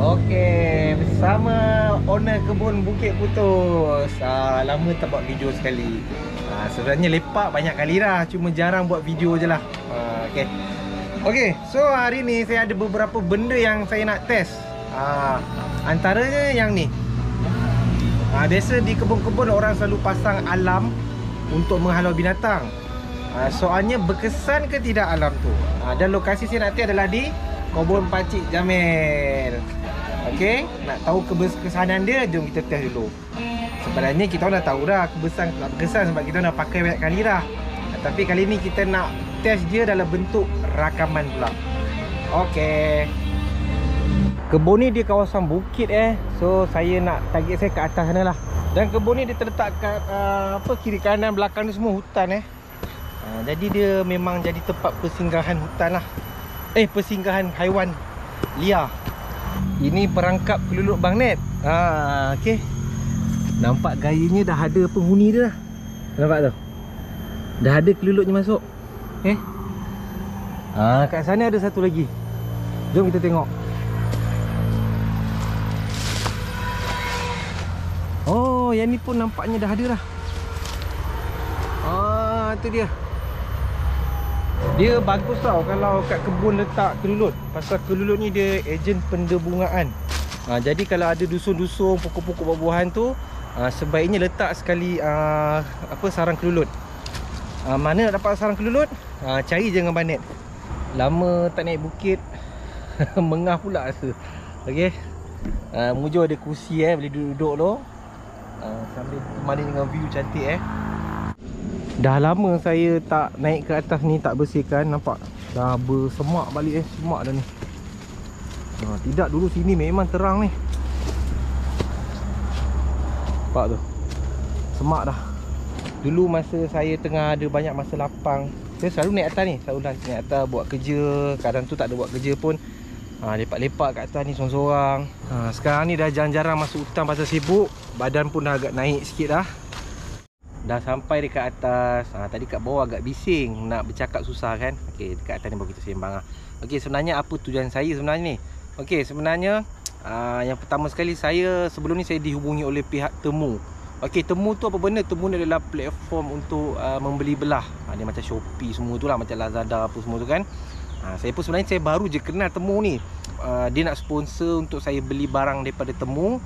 Okey, bersama owner kebun Bukit Putus. Ah, lama tak buat video sekali. Ah, sebenarnya lepak banyak kali dah, cuma jarang buat video je lah. Ah, okey. Okey, so hari ni saya ada beberapa benda yang saya nak test. Ah, antaranya yang ni. Ah, biasa di kebun-kebun orang selalu pasang alam untuk menghalau binatang. Ah, soalnya berkesan ke tidak alam tu? Ah, dan lokasi saya nak test adalah di Kebun Pakcik Jamil. Okey, nak tahu keberkesanan dia, jom kita test dulu. Sebenarnya kita dah tahu dah kebesan tak berkesan sebab kita dah pakai banyak kali dah. Tapi kali ni kita nak test dia dalam bentuk rakaman pula. Okey. Kebun ni di kawasan bukit eh. So saya nak target saya ke atas sana lah. Dan kebun ni dia terletak kat uh, apa kiri kanan belakang ni semua hutan eh. Uh, jadi dia memang jadi tempat persinggahan hutan lah. Eh persinggahan haiwan liar. Ini perangkap keluluk Bang Net. Ha, okey. Nampak gayanya dah ada penghuni dia dah. Nampak tu? Dah ada keluluknya masuk. Eh? Ha, kat sana ada satu lagi. Jom kita tengok. Oh, yang ni pun nampaknya dah ada dah. Ah, tu dia. Dia bagus tau kalau kat kebun letak kelulut. Pasal kelulut ni dia ejen pendebungaan. Ha, Jadi kalau ada dusun-dusun pokok-pokok buah-buahan tu ha, Sebaiknya letak sekali ha, apa sarang kelulut. Ha, Mana nak dapat sarang kelulut? Ha, cari je dengan banet. Lama tak naik bukit Mengah pula rasa. Okay ha, Mujur ada kursi eh boleh duduk-duduk tu ha, Sambil temani dengan view cantik eh Dah lama saya tak naik ke atas ni tak bersihkan Nampak dah bersemak balik eh Semak dah ni. Ha, Tidak dulu sini memang terang ni. Nampak tu? Semak dah. Dulu masa saya tengah ada banyak masa lapang Saya selalu naik atas ni Selalu naik atas buat kerja. Kadang tu tak ada buat kerja pun ha, Lepak-lepak kat atas ni sorang-sorang ha, Sekarang ni dah jarang-jarang masuk hutan pasal sibuk. Badan pun dah agak naik sikit dah Dah sampai dekat atas ha, Tadi kat bawah agak bising Nak bercakap susah kan? Okey dekat atas ni baru kita sembang lah. Okey sebenarnya apa tujuan saya sebenarnya ni? Okey sebenarnya aa, Yang pertama sekali saya Sebelum ni saya dihubungi oleh pihak Temu. Okey Temu tu apa benda? Temu ni adalah platform untuk aa, Membeli belah. Ha, Dia macam Shopee semua tu lah Macam Lazada apa semua tu kan? Ha, Saya pun sebenarnya saya baru je kenal Temu ni. Aa, Dia nak sponsor untuk saya beli barang daripada Temu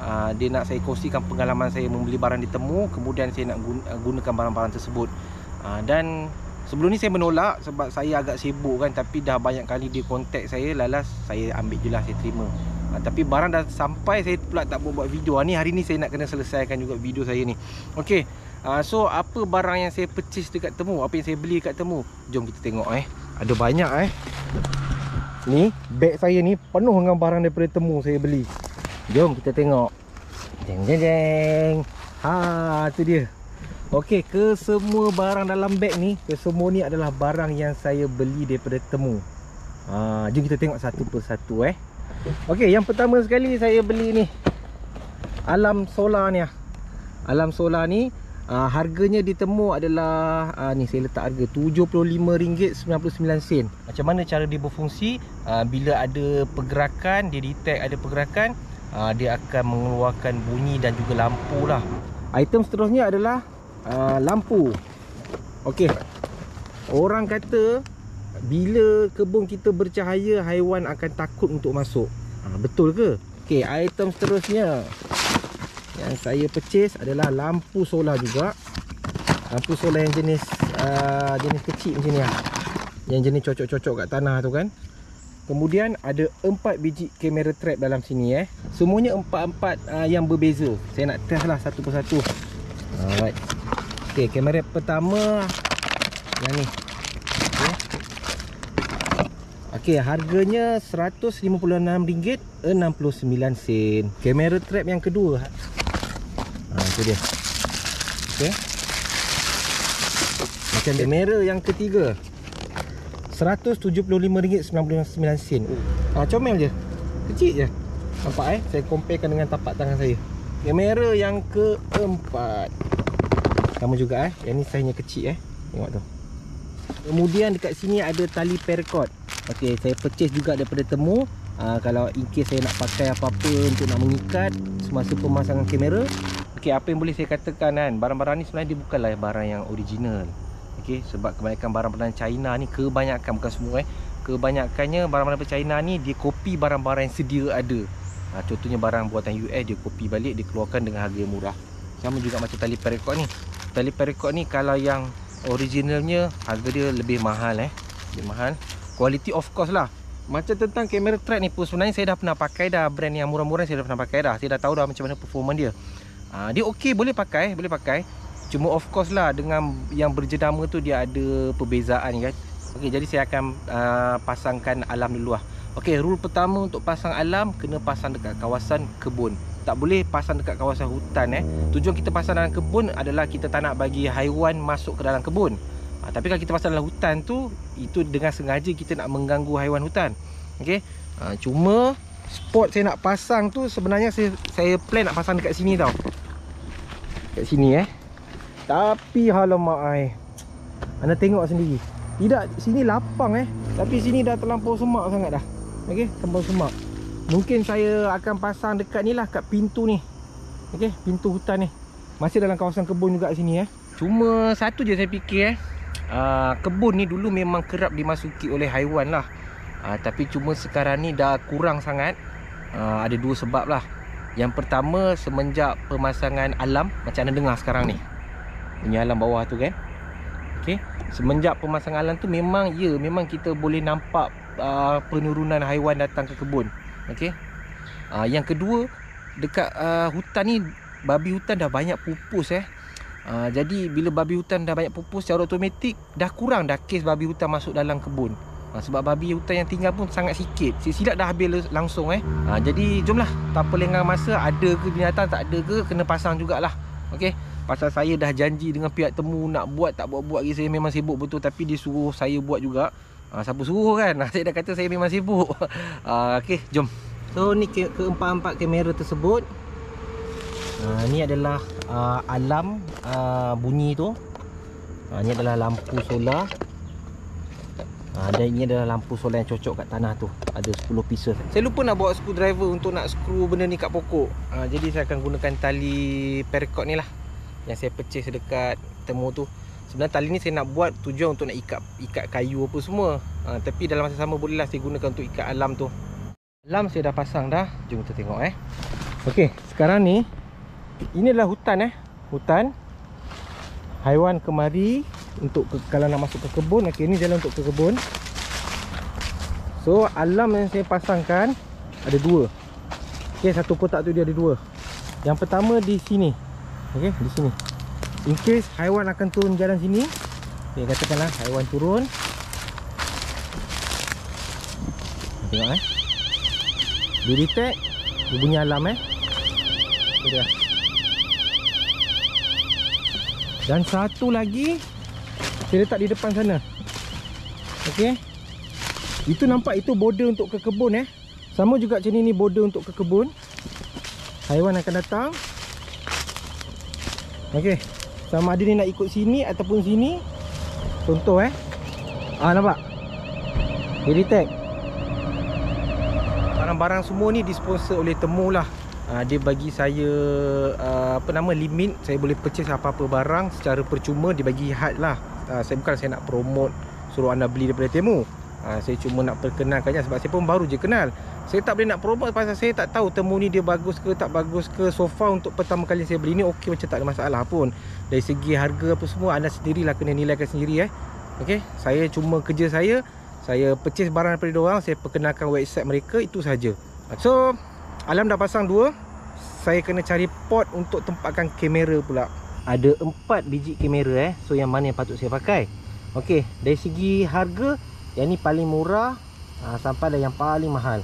uh, dia nak saya kongsikan pengalaman saya membeli barang di temu kemudian saya nak guna, gunakan barang-barang tersebut. Uh, dan sebelum ni saya menolak sebab saya agak sibuk kan tapi dah banyak kali dia contact saya lalas saya ambil je lah saya terima. Tapi barang dah sampai saya pula tak buat, video. Ni hari ni saya nak kena selesaikan juga video saya ni. Ok uh, so apa barang yang saya purchase dekat temu? Apa yang saya beli dekat temu? Jom kita tengok eh. Ada banyak eh. Ni beg saya ni penuh dengan barang daripada temu saya beli Jom kita tengok. Jeng jeng jeng. Ha tu dia. Okey ke semua barang dalam beg ni Ke semua ni adalah barang yang saya beli daripada temu. Ha, Jom kita tengok satu persatu eh. Okey yang pertama sekali saya beli ni Alam solar ni ah. Alam solar ni uh, Harganya di temu adalah uh, Ni saya letak harga RM75.99 Macam mana cara dia berfungsi? Uh, Bila ada pergerakan Dia detect ada pergerakan uh, dia akan mengeluarkan bunyi dan juga lampu lah. Item seterusnya adalah uh, lampu. Ok orang kata bila kebun kita bercahaya haiwan akan takut untuk masuk. Uh, betul ke? Ok item seterusnya. Yang saya purchase adalah lampu solar juga. Lampu solar yang jenis uh, jenis kecil macam ni lah. Yang jenis cocok-cocok kat tanah tu kan Kemudian ada empat biji kamera trap dalam sini eh. Semuanya empat-empat uh, yang berbeza. Saya nak test lah satu persatu. Alright. Okey, kamera pertama yang ni. Okey. Okey, harganya RM156.69. Kamera trap yang kedua. Ha, itu dia. Okey. Macam kamera yang ketiga. RM175.99 ah, Comel je. Kecil je. Nampak eh? Saya comparekan dengan tapak tangan saya. Kamera yang keempat. Sama juga eh? Yang ni saiznya kecil eh? Tengok tu. Kemudian dekat sini ada tali paracord Ok saya purchase juga daripada temu. Uh, Kalau in case saya nak pakai apa-apa Untuk nak mengikat Semasa pemasangan kamera Okey, apa yang boleh saya katakan kan? Barang-barang ni sebenarnya dia bukanlah barang yang original Okey, sebab kebanyakan barang-barang China ni Kebanyakan, bukan semua eh Kebanyakannya barang-barang China ni Dia kopi barang-barang yang sedia ada. Ha, Contohnya barang buatan US Dia kopi balik, dia keluarkan dengan harga yang murah. Sama juga macam tali perekod ni. Tali perekod ni kalau yang originalnya Harga dia lebih mahal eh. Lebih mahal. Quality of course lah. Macam tentang kamera track ni pun sebenarnya saya dah pernah pakai dah. Brand yang murah-murah saya dah pernah pakai dah. Saya dah tahu dah macam mana performance dia. Ha, dia okey boleh pakai, boleh pakai. Cuma of course lah dengan yang berjedama tu dia ada perbezaan kan. Okey jadi saya akan uh, pasangkan alam dulu lah. Okey rule pertama untuk pasang alam kena pasang dekat kawasan kebun. Tak boleh pasang dekat kawasan hutan eh. Tujuan kita pasang dalam kebun adalah kita tak nak bagi haiwan masuk ke dalam kebun. Ha, tapi kalau kita pasang dalam hutan tu itu dengan sengaja kita nak mengganggu haiwan hutan. Okey. Ha, cuma spot saya nak pasang tu sebenarnya saya saya plan nak pasang dekat sini tau. Dekat sini eh. Tapi halamak ai. Anda tengok sendiri. Tidak sini lapang eh. Tapi sini dah terlampau semak sangat dah. Okey, terlampau semak. Mungkin saya akan pasang dekat ni lah kat pintu ni. Okey, pintu hutan ni. Masih dalam kawasan kebun juga sini eh. Cuma satu je saya fikir eh uh, kebun ni dulu memang kerap dimasuki oleh haiwan lah uh, Tapi cuma sekarang ni dah kurang sangat uh, Ada dua sebab lah Yang pertama semenjak pemasangan alam Macam anda dengar sekarang ni Bunyi alam bawah tu kan okay. Semenjak pemasangan alam tu memang ya Memang kita boleh nampak uh, penurunan haiwan datang ke kebun okay. uh, Yang kedua Dekat uh, hutan ni Babi hutan dah banyak pupus eh Uh, jadi bila babi hutan dah banyak pupus secara automatik dah kurang dah kes babi hutan masuk dalam kebun. Uh, sebab babi hutan yang tinggal pun sangat sikit. Silap dah habis langsung eh. Uh, jadi jomlah tanpa lengah masa ada ke binatang tak ada ke kena pasang jugalah. Okey. Pasal saya dah janji dengan pihak temu nak buat tak buat-buat lagi saya memang sibuk betul tapi dia suruh saya buat juga. Uh, siapa suruh kan? saya dah kata saya memang sibuk. Uh, Okey, jom. So ni ke keempat-empat kamera tersebut uh, Ni adalah uh, alam uh, bunyi tu uh, Ni adalah lampu solar uh, Dan ini adalah lampu solar yang cocok kat tanah tu Ada 10 pieces Saya lupa nak bawa screwdriver untuk nak screw benda ni kat pokok uh, Jadi saya akan gunakan tali paracord ni lah Yang saya purchase dekat temu tu. Sebenarnya tali ni saya nak buat tujuan untuk nak ikat ikat kayu apa semua. Uh, Tapi dalam masa sama bolehlah saya gunakan untuk ikat alam tu. Alam saya dah pasang dah. Jom kita tengok eh. Ok sekarang ni ini adalah hutan eh. Hutan haiwan kemari untuk ke, kalau nak masuk ke kebun. Okey ini jalan untuk ke kebun. So alam yang saya pasangkan ada dua. Okey satu kotak tu dia ada dua. Yang pertama di sini okey di sini. In case haiwan akan turun jalan sini okey katakanlah haiwan turun. Tengok eh. Dia detect dia bunyi alam eh. Itu dia Dan satu lagi Saya letak di depan sana. Okey. Itu nampak itu border untuk ke kebun eh. Sama juga macam ni ni border untuk ke kebun. Haiwan akan datang Okey. Sama ada ni nak ikut sini ataupun sini. Contoh eh. Ah nampak? Dia detect Barang-barang semua ni disponsor oleh temu lah. Uh, dia bagi saya uh, apa nama limit. Saya boleh purchase apa-apa barang secara percuma. Dia bagi had lah. Uh, saya bukan saya nak promote suruh anda beli daripada temu uh, saya cuma nak perkenalkannya sebab saya pun baru je kenal. Saya tak boleh nak promote pasal saya tak tahu temu ni dia bagus ke tak bagus ke. So far untuk pertama kali saya beli ni okey macam tak ada masalah pun. Dari segi harga apa semua anda sendirilah kena nilaikan sendiri eh. Okey? Saya cuma kerja saya saya purchase barang daripada diorang saya perkenalkan website mereka itu saja so Alam dah pasang dua Saya kena cari pot untuk tempatkan kamera pula. Ada empat biji kamera eh. So yang mana yang patut saya pakai. Okey, dari segi harga Yang ni paling murah ha, Sampai dah yang paling mahal.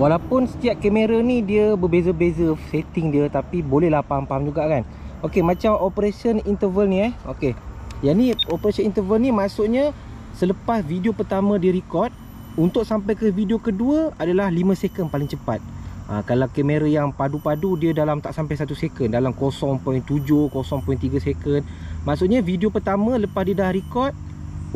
Walaupun setiap kamera ni dia berbeza-beza setting dia Tapi bolehlah faham-faham juga kan. Okey, macam operation interval ni eh. Okey, yang ni operation interval ni maksudnya Selepas video pertama dia record Untuk sampai ke video kedua adalah 5 second paling cepat. Ha, Kalau kamera yang padu-padu dia dalam tak sampai 1 second Dalam 0.7, 0.3 second. Maksudnya video pertama lepas dia dah record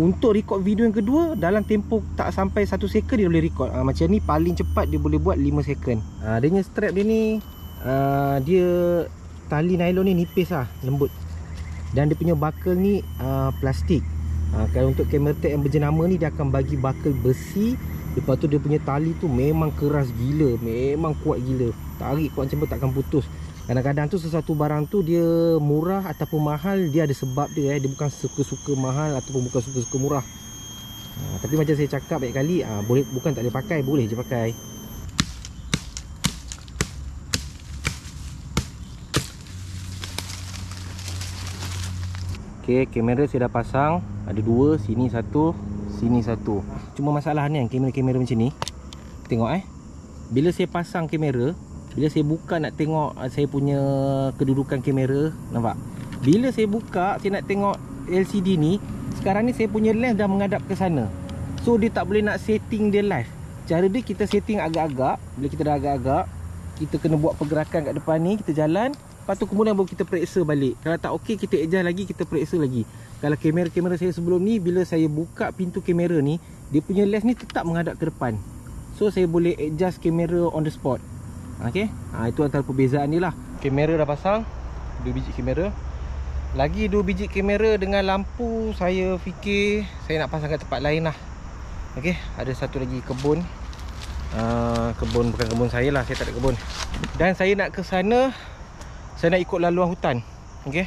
untuk record video yang kedua dalam tempoh tak sampai 1 second dia boleh record. Uh, macam ni paling cepat dia boleh buat 5 second. Uh, dia punya strap dia ni uh, dia tali nylon ni nipis lah, lembut. Dan dia punya buckle ni uh, plastik. Uh, kalau untuk kamera tag yang berjenama ni dia akan bagi buckle besi. Lepas tu dia punya tali tu memang keras gila, memang kuat gila. Tarik kuat macam mana takkan putus. Kadang-kadang tu sesuatu barang tu dia murah ataupun mahal dia ada sebab dia eh. Dia bukan suka-suka mahal ataupun bukan suka-suka murah. Ha, tapi macam saya cakap banyak kali ha, boleh bukan tak boleh pakai, boleh je pakai. Okey, kamera saya dah pasang. Ada dua, sini satu, sini satu. Cuma masalah ni kamera-kamera macam ni. Tengok eh. Bila saya pasang kamera, bila saya buka nak tengok uh, saya punya kedudukan kamera nampak? Bila saya buka saya nak tengok LCD ni sekarang ni saya punya lens dah menghadap ke sana. So dia tak boleh nak setting dia live. Cara dia kita setting agak-agak. Bila kita dah agak-agak kita kena buat pergerakan kat depan ni kita jalan. Lepas tu kemudian baru kita periksa balik. Kalau tak okey kita adjust lagi kita periksa lagi. Kalau kamera-kamera saya sebelum ni bila saya buka pintu kamera ni dia punya lens ni tetap menghadap ke depan. So saya boleh adjust kamera on the spot Okey. Ha itu antara perbezaan dia lah. Kamera dah pasang. Dua biji kamera. Lagi dua biji kamera dengan lampu saya fikir saya nak pasang kat tempat lain lah. Okey, ada satu lagi kebun. Uh, kebun bukan kebun saya lah, saya tak ada kebun. Dan saya nak ke sana saya nak ikut laluan hutan. Okey.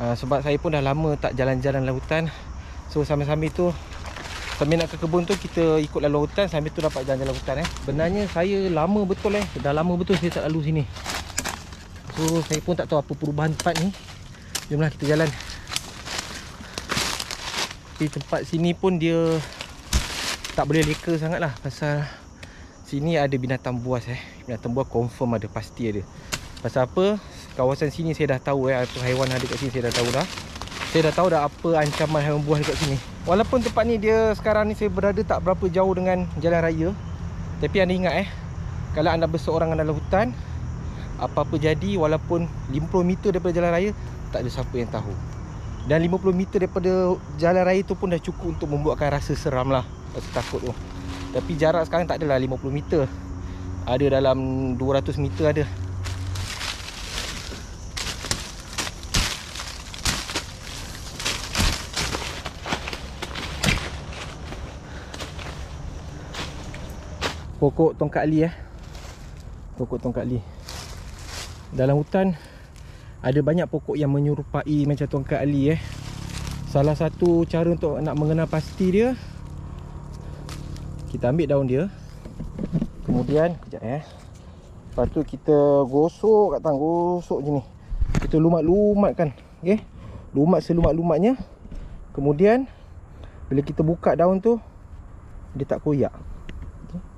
Uh, sebab saya pun dah lama tak jalan-jalan lalu hutan. So sambil-sambil tu Sambil nak ke kebun tu kita ikut lalu hutan sambil tu dapat jalan-jalan hutan eh. Sebenarnya saya lama betul eh. Dah lama betul saya tak lalu sini. So saya pun tak tahu apa perubahan tempat ni. Jomlah kita jalan. Di tempat sini pun dia tak boleh leka sangat lah pasal sini ada binatang buas eh. Binatang buas confirm ada pasti ada. Pasal apa? Kawasan sini saya dah tahu eh apa haiwan ada kat sini saya dah tahu dah. Saya dah tahu dah apa ancaman haiwan buas dekat sini. Walaupun tempat ni dia sekarang ni saya berada tak berapa jauh dengan jalan raya. Tapi anda ingat eh Kalau anda berseorangan dalam hutan Apa-apa jadi walaupun 50 meter daripada jalan raya Tak ada siapa yang tahu. Dan 50 meter daripada jalan raya tu pun dah cukup untuk membuatkan rasa seram lah Rasa takut tu. Tapi jarak sekarang tak adalah 50 meter. Ada dalam 200 meter ada pokok tongkat li eh. Pokok tongkat li dalam hutan ada banyak pokok yang menyerupai macam tongkat li eh. Salah satu cara untuk nak mengenal pasti dia kita ambil daun dia. Kemudian kejap eh. Lepas tu kita gosok kat tangan gosok je ni. Kita lumat-lumatkan okey? Lumat selumat-lumatnya. Kemudian bila kita buka daun tu dia tak koyak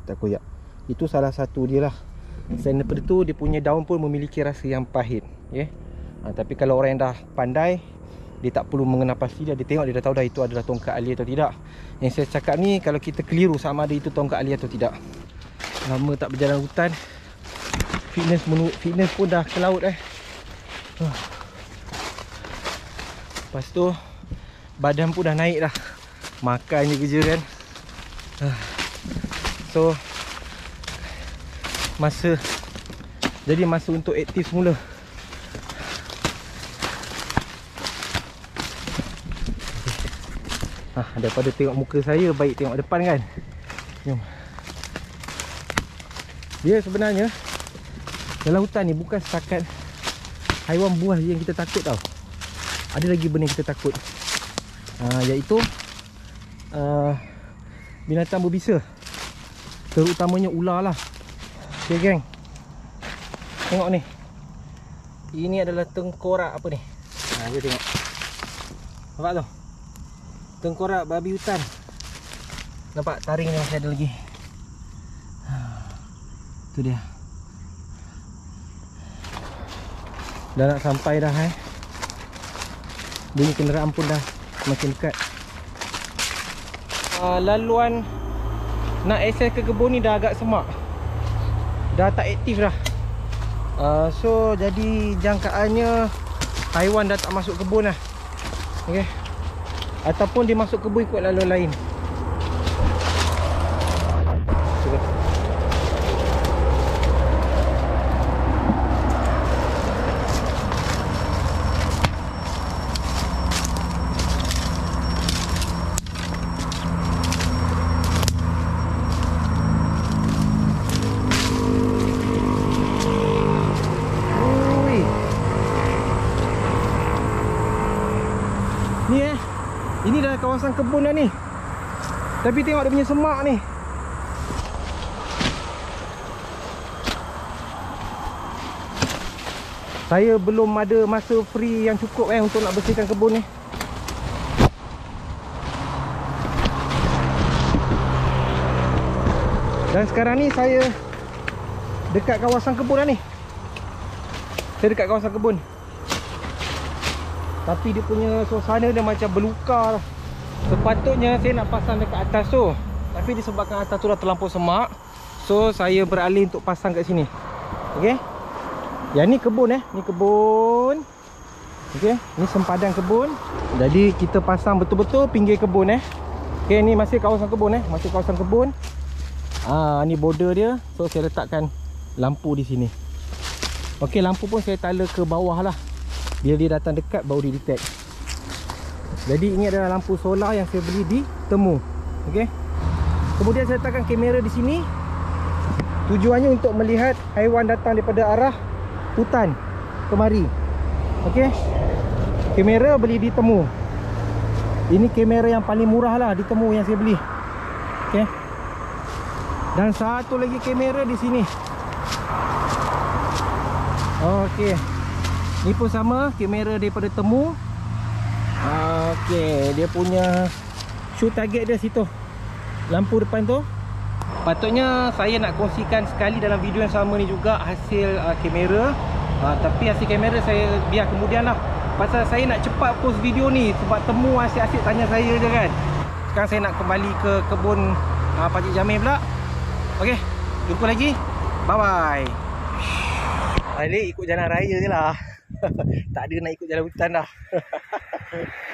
tak koyak. Itu salah satu dia lah. Selain daripada tu dia punya daun pun memiliki rasa yang pahit yeah? ha, tapi kalau orang yang dah pandai dia tak perlu mengenal pasti dia, dia tengok dia dah tahu dah itu adalah tongkat ali atau tidak. Yang saya cakap ni kalau kita keliru sama ada itu tongkat ali atau tidak. Lama tak berjalan hutan fitness menu, fitness pun dah ke laut eh. Huh. lepas tu badan pun dah naik dah. Makan je kerja kan. Huh. So Masa Jadi masa untuk aktif semula. Ah, daripada tengok muka saya Baik tengok depan kan? Jom. Dia sebenarnya Dalam hutan ni bukan setakat Haiwan buah yang kita takut tau. Ada lagi benda kita takut. Uh, Iaitu uh, Binatang berbisa Terutamanya ular lah. Okay geng. Tengok ni. Ini adalah tengkorak apa ni? Ha kita tengok. Nampak tu? Tengkorak babi hutan. Nampak taring ni masih ada lagi? Ha, Tu dia. Dah nak sampai dah eh? Bunyi kenderaan pun dah Makin dekat. Uh, Laluan nak access ke kebun ni dah agak semak. Dah tak aktif dah. Uh, so jadi jangkaannya haiwan dah tak masuk kebun lah. Ok Ataupun dia masuk kebun ikut laluan lain Cuba. Ui. Ni eh Ini dah kawasan kebun dah ni. Tapi tengok dia punya semak ni. Saya belum ada masa free yang cukup eh Untuk nak bersihkan kebun ni. Dan sekarang ni saya Dekat kawasan kebun dah ni. Saya dekat kawasan kebun. Tapi dia punya suasana dia macam berluka lah. Sepatutnya saya nak pasang dekat atas tu. Tapi disebabkan atas tu dah terlampau semak So saya beralih untuk pasang kat sini. Okay Yang ni kebun eh. Ni kebun. Okay Ni sempadan kebun. Jadi kita pasang betul-betul pinggir kebun eh. Okay ni masih kawasan kebun eh. Masih kawasan kebun. Ah, Ni border dia. So saya letakkan lampu di sini. Okay lampu pun saya tala ke bawah lah. Bila dia datang dekat baru dia detect Jadi ini adalah lampu solar yang saya beli di Temu Okey. Kemudian saya letakkan kamera di sini Tujuannya untuk melihat haiwan datang daripada arah hutan Kemari Okey. Kamera beli di Temu Ini kamera yang paling murah lah di Temu yang saya beli Okey. Dan satu lagi kamera di sini Okey. Ni pun sama kamera daripada Temu. Okey, dia punya shoot target dia situ. Lampu depan tu. Patutnya saya nak kongsikan sekali dalam video yang sama ni juga hasil uh, kamera. Uh, tapi hasil kamera saya biar kemudian lah. Pasal saya nak cepat post video ni sebab Temu asyik-asyik tanya saya je kan. Sekarang saya nak kembali ke kebun uh, Pakcik Jamil pula. Okey, jumpa lagi. Bye bye. Balik ikut jalan raya je lah tak ada nak ikut jalan hutan dah chocolate.